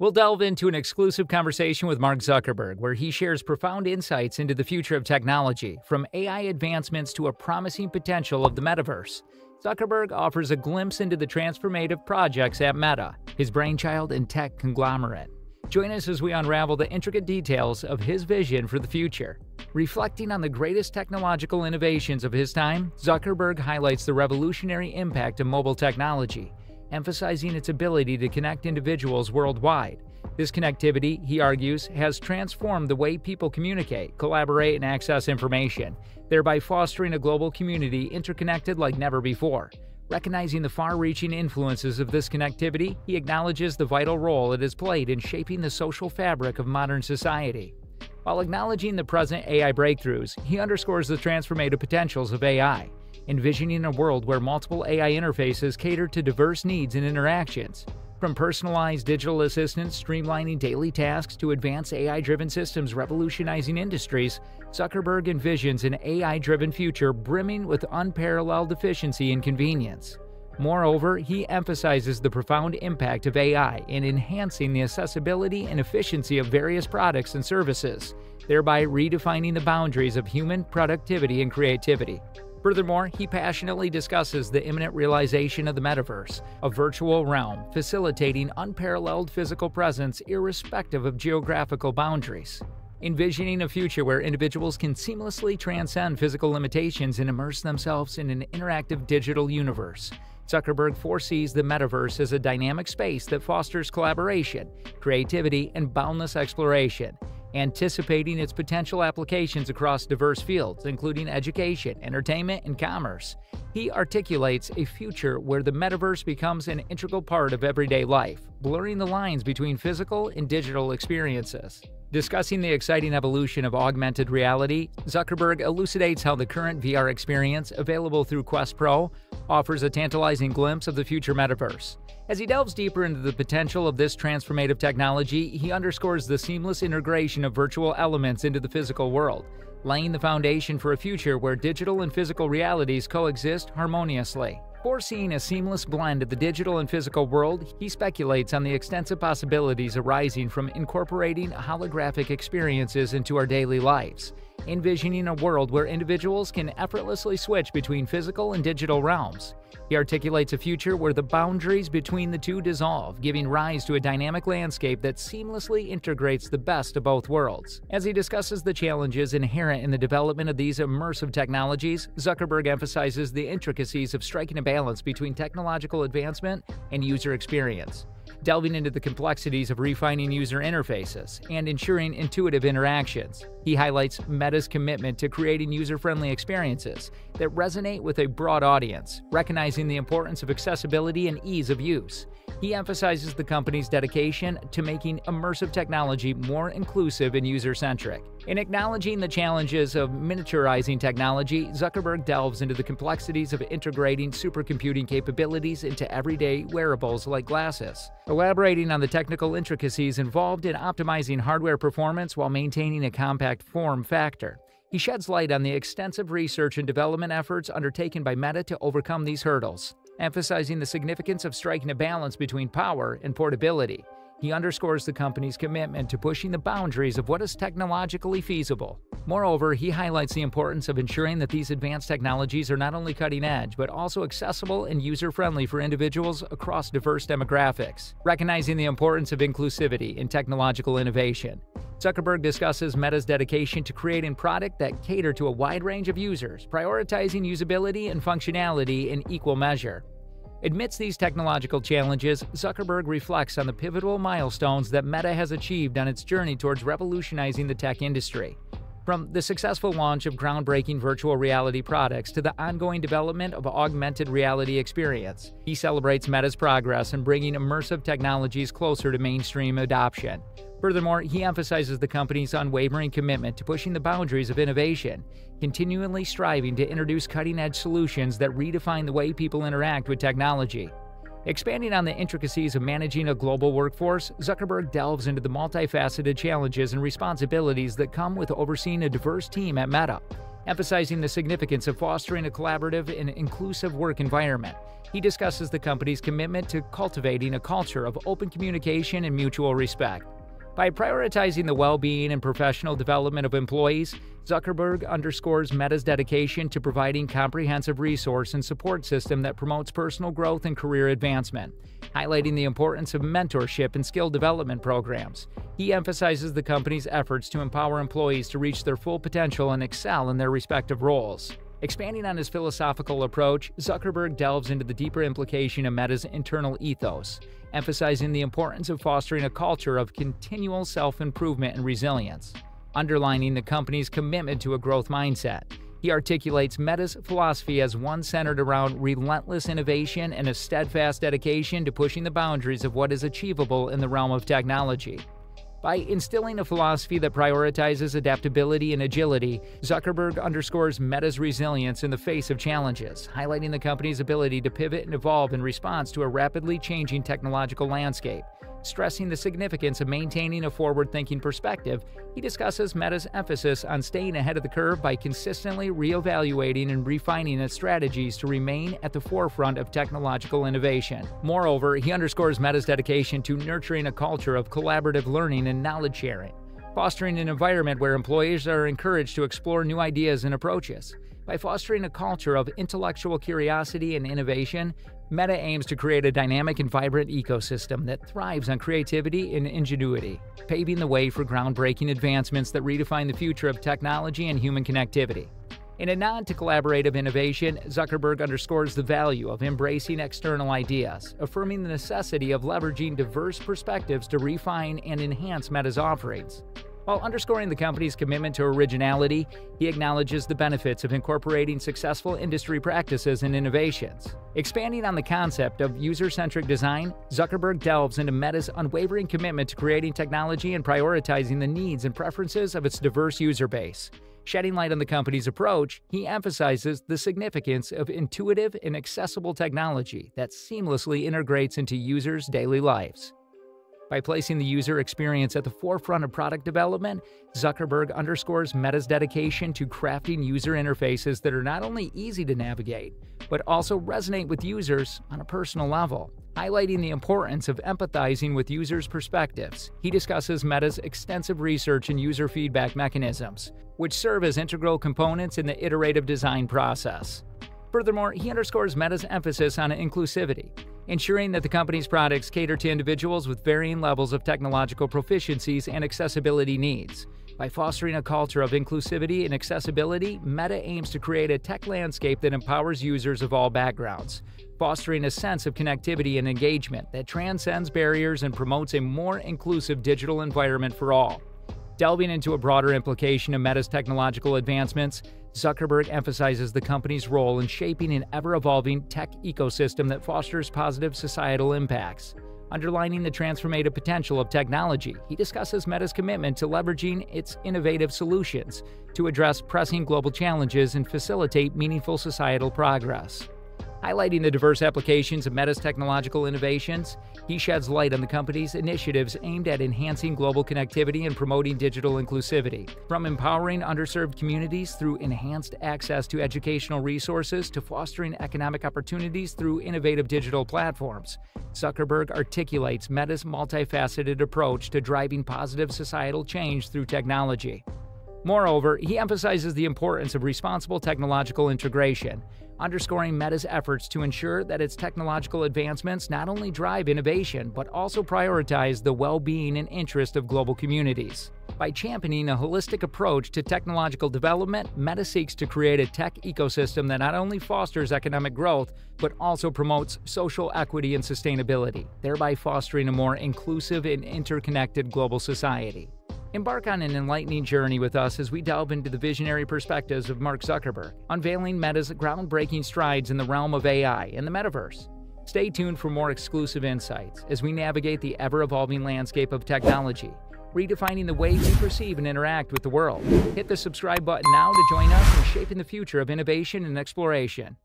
We'll delve into an exclusive conversation with Mark Zuckerberg where he shares profound insights into the future of technology, from AI advancements to a promising potential of the metaverse. Zuckerberg offers a glimpse into the transformative projects at Meta, his brainchild and tech conglomerate. Join us as we unravel the intricate details of his vision for the future. Reflecting on the greatest technological innovations of his time, Zuckerberg highlights the revolutionary impact of mobile technology emphasizing its ability to connect individuals worldwide. This connectivity, he argues, has transformed the way people communicate, collaborate, and access information, thereby fostering a global community interconnected like never before. Recognizing the far reaching influences of this connectivity, he acknowledges the vital role it has played in shaping the social fabric of modern society. While acknowledging the present AI breakthroughs, he underscores the transformative potentials of AI envisioning a world where multiple AI interfaces cater to diverse needs and interactions. From personalized digital assistants streamlining daily tasks to advanced AI driven systems revolutionizing industries, Zuckerberg envisions an AI driven future brimming with unparalleled efficiency and convenience. Moreover, he emphasizes the profound impact of AI in enhancing the accessibility and efficiency of various products and services, thereby redefining the boundaries of human productivity and creativity. Furthermore, he passionately discusses the imminent realization of the metaverse, a virtual realm facilitating unparalleled physical presence irrespective of geographical boundaries. Envisioning a future where individuals can seamlessly transcend physical limitations and immerse themselves in an interactive digital universe. Zuckerberg foresees the metaverse as a dynamic space that fosters collaboration, creativity, and boundless exploration anticipating its potential applications across diverse fields, including education, entertainment, and commerce. He articulates a future where the metaverse becomes an integral part of everyday life, blurring the lines between physical and digital experiences. Discussing the exciting evolution of augmented reality, Zuckerberg elucidates how the current VR experience, available through Quest Pro, offers a tantalizing glimpse of the future metaverse. As he delves deeper into the potential of this transformative technology, he underscores the seamless integration of virtual elements into the physical world, laying the foundation for a future where digital and physical realities coexist harmoniously. Foreseeing a seamless blend of the digital and physical world, he speculates on the extensive possibilities arising from incorporating holographic experiences into our daily lives, envisioning a world where individuals can effortlessly switch between physical and digital realms. He articulates a future where the boundaries between the two dissolve, giving rise to a dynamic landscape that seamlessly integrates the best of both worlds. As he discusses the challenges inherent in the development of these immersive technologies, Zuckerberg emphasizes the intricacies of striking a balance between technological advancement and user experience delving into the complexities of refining user interfaces and ensuring intuitive interactions. He highlights Meta's commitment to creating user friendly experiences that resonate with a broad audience, recognizing the importance of accessibility and ease of use. He emphasizes the company's dedication to making immersive technology more inclusive and user centric. In acknowledging the challenges of miniaturizing technology, Zuckerberg delves into the complexities of integrating supercomputing capabilities into everyday wearables like glasses, elaborating on the technical intricacies involved in optimizing hardware performance while maintaining a compact form factor. He sheds light on the extensive research and development efforts undertaken by Meta to overcome these hurdles emphasizing the significance of striking a balance between power and portability. He underscores the company's commitment to pushing the boundaries of what is technologically feasible. Moreover, he highlights the importance of ensuring that these advanced technologies are not only cutting edge, but also accessible and user friendly for individuals across diverse demographics, recognizing the importance of inclusivity in technological innovation. Zuckerberg discusses Meta's dedication to creating products that cater to a wide range of users, prioritizing usability and functionality in equal measure. Amidst these technological challenges, Zuckerberg reflects on the pivotal milestones that Meta has achieved on its journey towards revolutionizing the tech industry. From the successful launch of groundbreaking virtual reality products to the ongoing development of augmented reality experience, he celebrates Meta's progress in bringing immersive technologies closer to mainstream adoption. Furthermore, he emphasizes the company's unwavering commitment to pushing the boundaries of innovation, continually striving to introduce cutting edge solutions that redefine the way people interact with technology. Expanding on the intricacies of managing a global workforce, Zuckerberg delves into the multifaceted challenges and responsibilities that come with overseeing a diverse team at Meta emphasizing the significance of fostering a collaborative and inclusive work environment. he discusses the company's commitment to cultivating a culture of open communication and mutual respect. By prioritizing the well being and professional development of employees, Zuckerberg underscores Meta's dedication to providing comprehensive resource and support system that promotes personal growth and career advancement, highlighting the importance of mentorship and skill development programs. He emphasizes the company's efforts to empower employees to reach their full potential and excel in their respective roles. Expanding on his philosophical approach, Zuckerberg delves into the deeper implication of Meta's internal ethos, emphasizing the importance of fostering a culture of continual self improvement and resilience. Underlining the company's commitment to a growth mindset, he articulates Meta's philosophy as one centered around relentless innovation and a steadfast dedication to pushing the boundaries of what is achievable in the realm of technology. By instilling a philosophy that prioritizes adaptability and agility, Zuckerberg underscores Meta's resilience in the face of challenges, highlighting the company's ability to pivot and evolve in response to a rapidly changing technological landscape. Stressing the significance of maintaining a forward thinking perspective, he discusses Meta's emphasis on staying ahead of the curve by consistently reevaluating and refining its strategies to remain at the forefront of technological innovation. Moreover, he underscores Meta's dedication to nurturing a culture of collaborative learning and knowledge sharing, fostering an environment where employees are encouraged to explore new ideas and approaches. By fostering a culture of intellectual curiosity and innovation, Meta aims to create a dynamic and vibrant ecosystem that thrives on creativity and ingenuity, paving the way for groundbreaking advancements that redefine the future of technology and human connectivity. In a nod to collaborative innovation, Zuckerberg underscores the value of embracing external ideas, affirming the necessity of leveraging diverse perspectives to refine and enhance Meta's offerings. While underscoring the company's commitment to originality, he acknowledges the benefits of incorporating successful industry practices and innovations. Expanding on the concept of user centric design, Zuckerberg delves into Meta's unwavering commitment to creating technology and prioritizing the needs and preferences of its diverse user base. Shedding light on the company's approach, he emphasizes the significance of intuitive and accessible technology that seamlessly integrates into users' daily lives. By placing the user experience at the forefront of product development, Zuckerberg underscores Meta's dedication to crafting user interfaces that are not only easy to navigate, but also resonate with users on a personal level. Highlighting the importance of empathizing with users' perspectives, he discusses Meta's extensive research and user feedback mechanisms, which serve as integral components in the iterative design process. Furthermore, he underscores Meta's emphasis on inclusivity, ensuring that the company's products cater to individuals with varying levels of technological proficiencies and accessibility needs. By fostering a culture of inclusivity and accessibility, Meta aims to create a tech landscape that empowers users of all backgrounds, fostering a sense of connectivity and engagement that transcends barriers and promotes a more inclusive digital environment for all. Delving into a broader implication of Meta's technological advancements, Zuckerberg emphasizes the company's role in shaping an ever evolving tech ecosystem that fosters positive societal impacts. Underlining the transformative potential of technology, he discusses Meta's commitment to leveraging its innovative solutions to address pressing global challenges and facilitate meaningful societal progress. Highlighting the diverse applications of Meta's technological innovations, he sheds light on the company's initiatives aimed at enhancing global connectivity and promoting digital inclusivity. From empowering underserved communities through enhanced access to educational resources to fostering economic opportunities through innovative digital platforms, Zuckerberg articulates Meta's multifaceted approach to driving positive societal change through technology. Moreover, he emphasizes the importance of responsible technological integration, underscoring Meta's efforts to ensure that its technological advancements not only drive innovation, but also prioritize the well being and interest of global communities. By championing a holistic approach to technological development, Meta seeks to create a tech ecosystem that not only fosters economic growth, but also promotes social equity and sustainability, thereby fostering a more inclusive and interconnected global society. Embark on an enlightening journey with us as we delve into the visionary perspectives of Mark Zuckerberg, unveiling Meta's groundbreaking strides in the realm of AI and the metaverse. Stay tuned for more exclusive insights as we navigate the ever evolving landscape of technology, redefining the way we perceive and interact with the world. Hit the subscribe button now to join us in shaping the future of innovation and exploration.